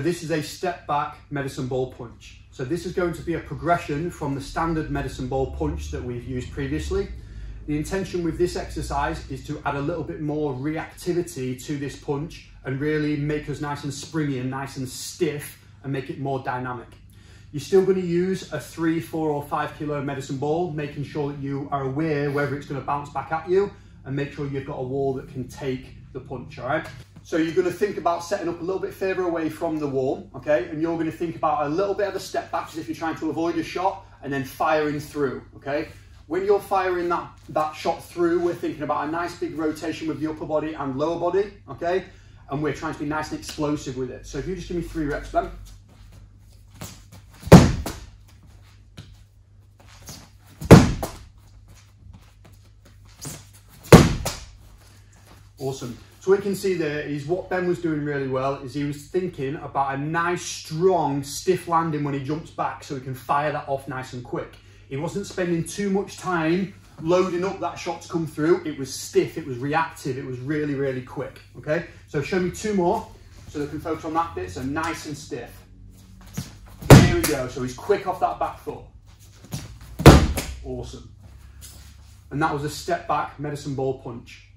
this is a step back medicine ball punch. So this is going to be a progression from the standard medicine ball punch that we've used previously. The intention with this exercise is to add a little bit more reactivity to this punch and really make us nice and springy and nice and stiff and make it more dynamic. You're still going to use a three, four or five kilo medicine ball, making sure that you are aware whether it's going to bounce back at you and make sure you've got a wall that can take the punch, all right? So you're going to think about setting up a little bit further away from the wall, okay? And you're going to think about a little bit of a step back as if you're trying to avoid a shot and then firing through, okay? When you're firing that, that shot through, we're thinking about a nice big rotation with the upper body and lower body, okay? And we're trying to be nice and explosive with it. So if you just give me three reps then. Awesome. So we can see there is what Ben was doing really well is he was thinking about a nice, strong, stiff landing when he jumps back so he can fire that off nice and quick. He wasn't spending too much time loading up that shot to come through. It was stiff, it was reactive, it was really, really quick, okay? So show me two more so they can focus on that bit, so nice and stiff. Here we go, so he's quick off that back foot. Awesome. And that was a step back medicine ball punch.